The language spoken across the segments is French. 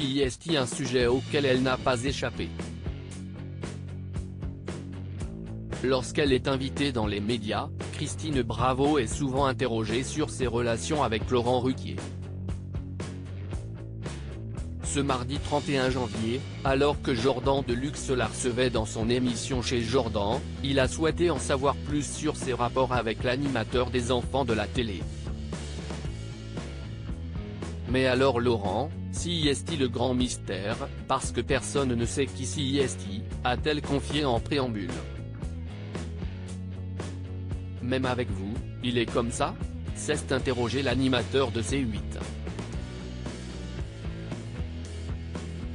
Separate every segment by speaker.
Speaker 1: CIST un sujet auquel elle n'a pas échappé? Lorsqu'elle est invitée dans les médias, Christine Bravo est souvent interrogée sur ses relations avec Laurent Ruquier. Ce mardi 31 janvier, alors que Jordan Deluxe la recevait dans son émission chez Jordan, il a souhaité en savoir plus sur ses rapports avec l'animateur des enfants de la télé. Mais alors Laurent, CIST le grand mystère, parce que personne ne sait qui CIST, a-t-elle confié en préambule. Même avec vous, il est comme ça s'est interrogé l'animateur de C8.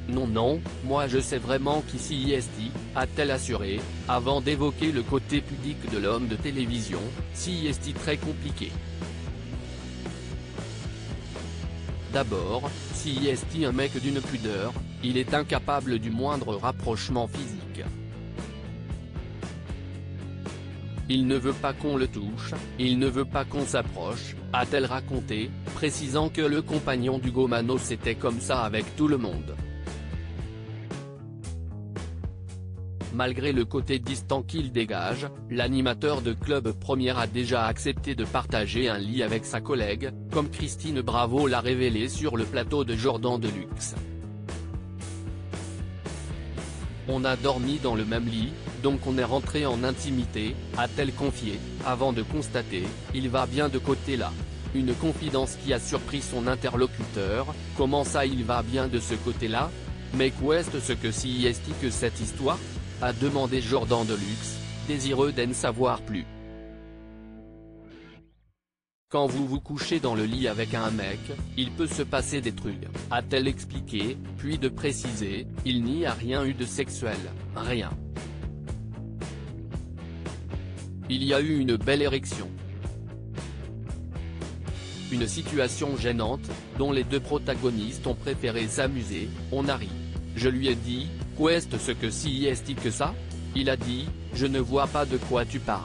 Speaker 1: Non non, moi je sais vraiment qui CIST, a-t-elle assuré, avant d'évoquer le côté pudique de l'homme de télévision, CIST très compliqué. D'abord, CIST un mec d'une pudeur, il est incapable du moindre rapprochement physique. Il ne veut pas qu'on le touche, il ne veut pas qu'on s'approche, a-t-elle raconté, précisant que le compagnon du Gomano c'était comme ça avec tout le monde. Malgré le côté distant qu'il dégage, l'animateur de Club Première a déjà accepté de partager un lit avec sa collègue, comme Christine Bravo l'a révélé sur le plateau de Jordan Deluxe. On a dormi dans le même lit, donc on est rentré en intimité, a-t-elle confié, avant de constater, il va bien de côté là. Une confidence qui a surpris son interlocuteur, comment ça il va bien de ce côté-là? Mais qu'est-ce ce que si est que cette histoire? A demandé Jordan Deluxe, désireux d'en savoir plus. Quand vous vous couchez dans le lit avec un mec, il peut se passer des trucs, a-t-elle expliqué, puis de préciser, il n'y a rien eu de sexuel, rien. Il y a eu une belle érection. Une situation gênante, dont les deux protagonistes ont préféré s'amuser, on a ri. Je lui ai dit, Qu'est-ce ce que si est que ça? Il a dit, je ne vois pas de quoi tu parles.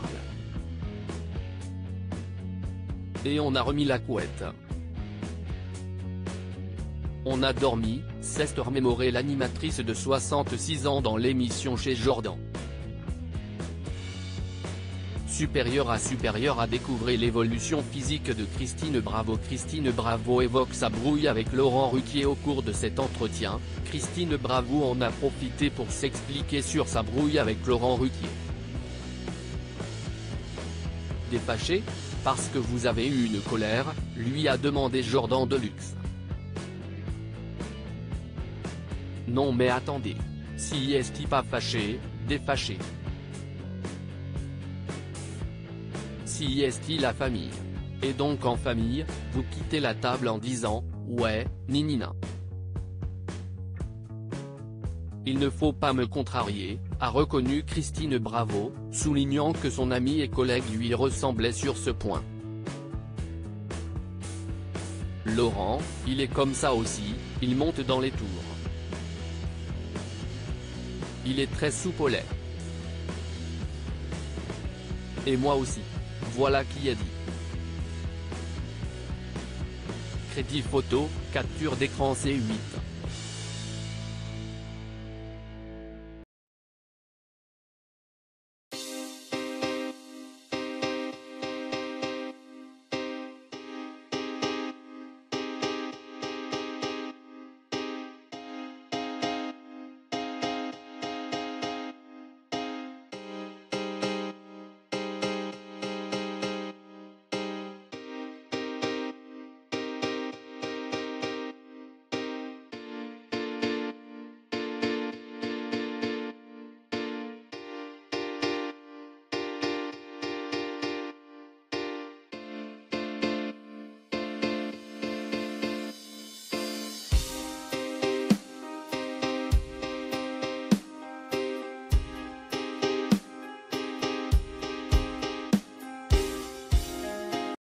Speaker 1: Et on a remis la couette. On a dormi, s'est remémoré l'animatrice de 66 ans dans l'émission chez Jordan supérieur à supérieur à découvrir l'évolution physique de Christine Bravo. Christine Bravo évoque sa brouille avec Laurent Ruquier au cours de cet entretien, Christine Bravo en a profité pour s'expliquer sur sa brouille avec Laurent Ruquier. Défâché Parce que vous avez eu une colère, lui a demandé Jordan Deluxe. Non mais attendez. Si est-il pas fâché, défâché? Si est-il la famille? Et donc en famille, vous quittez la table en disant, ouais, ninina. Il ne faut pas me contrarier, a reconnu Christine Bravo, soulignant que son ami et collègue lui ressemblait sur ce point. Laurent, il est comme ça aussi, il monte dans les tours. Il est très soupolé. Et moi aussi. Voilà qui est dit. Crédit photo, capture d'écran C8.